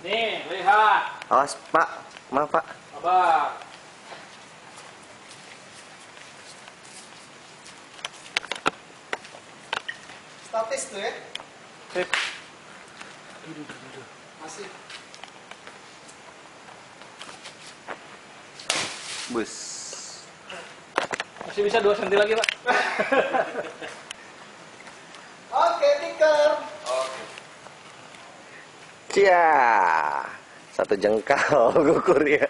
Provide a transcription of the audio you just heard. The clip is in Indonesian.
Nih, lihat. Awas, Pak. Maaf, Pak. Sabar. Statis tuh ya. Sip. Masih. Bus. Masih bisa 2 cm lagi, Pak. Cia. Satu jengkal gugur ya.